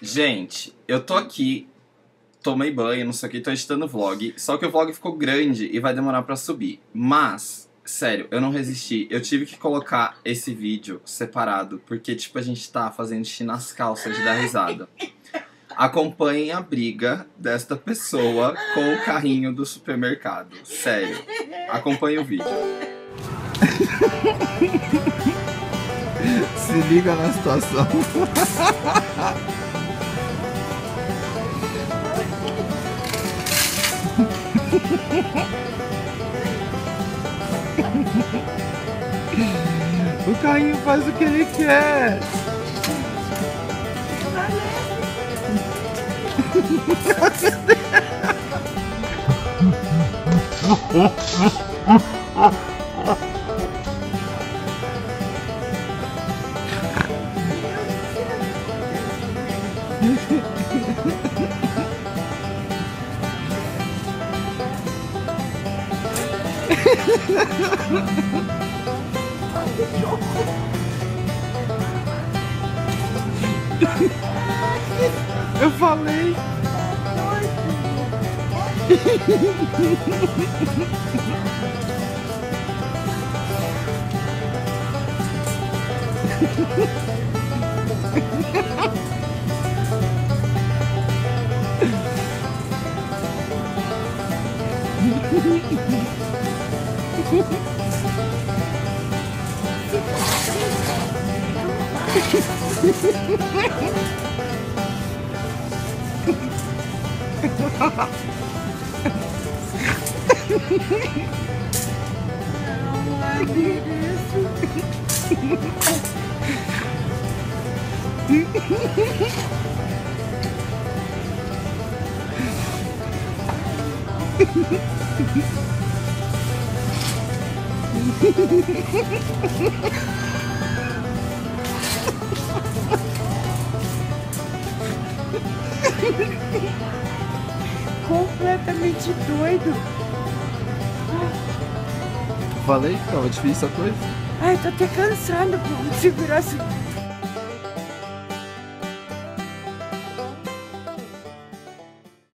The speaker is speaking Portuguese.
Gente, eu tô aqui, tomei banho, não sei o que, tô editando vlog. Só que o vlog ficou grande e vai demorar pra subir. Mas, sério, eu não resisti. Eu tive que colocar esse vídeo separado, porque, tipo, a gente tá fazendo xixi nas calças de dar risada. Acompanhem a briga desta pessoa com o carrinho do supermercado. Sério. Acompanhe o vídeo. Se liga na situação. O carrinho faz o que ele quer. Eu falei. I love this. Completamente doido. Falei que tava difícil a coisa. Ai, tô até cansada por segurar esse